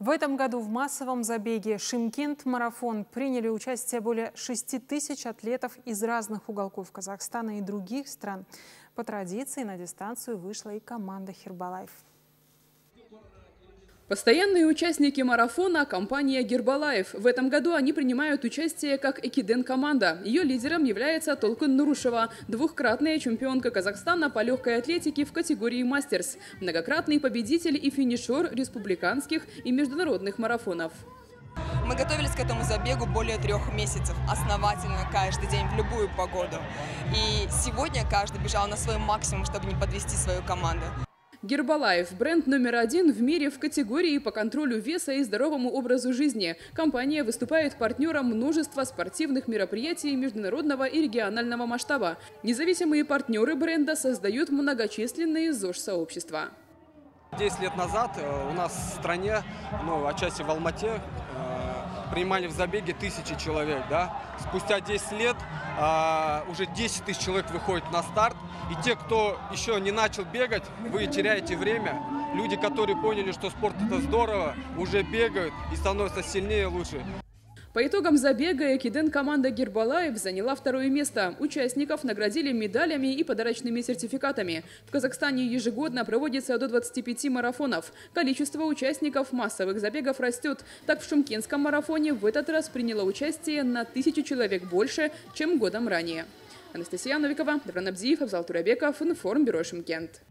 В этом году в массовом забеге «Шимкент-марафон» приняли участие более 6 тысяч атлетов из разных уголков Казахстана и других стран. По традиции на дистанцию вышла и команда «Хербалайф». Постоянные участники марафона – компания «Гербалаев». В этом году они принимают участие как «Экиден-команда». Ее лидером является Толкун Нурушева, двухкратная чемпионка Казахстана по легкой атлетике в категории «Мастерс», многократный победитель и финишер республиканских и международных марафонов. Мы готовились к этому забегу более трех месяцев, основательно, каждый день, в любую погоду. И сегодня каждый бежал на свой максимум, чтобы не подвести свою команду. Гербалайф – бренд номер один в мире в категории по контролю веса и здоровому образу жизни. Компания выступает партнером множества спортивных мероприятий международного и регионального масштаба. Независимые партнеры бренда создают многочисленные ЗОЖ-сообщества. 10 лет назад э, у нас в стране, ну, отчасти в Алмате, принимали в забеге тысячи человек. Да? Спустя 10 лет а, уже 10 тысяч человек выходит на старт. И те, кто еще не начал бегать, вы теряете время. Люди, которые поняли, что спорт это здорово, уже бегают и становятся сильнее и лучше. По итогам забега Экиден команда Гербалаев заняла второе место. Участников наградили медалями и подарочными сертификатами. В Казахстане ежегодно проводится до 25 марафонов. Количество участников массовых забегов растет. Так в Шумкенском марафоне в этот раз приняло участие на тысячу человек больше, чем годом ранее. Анастасия Новикова, Давран Абзиев, Абзал Турабеков, Информбюро Шимкент.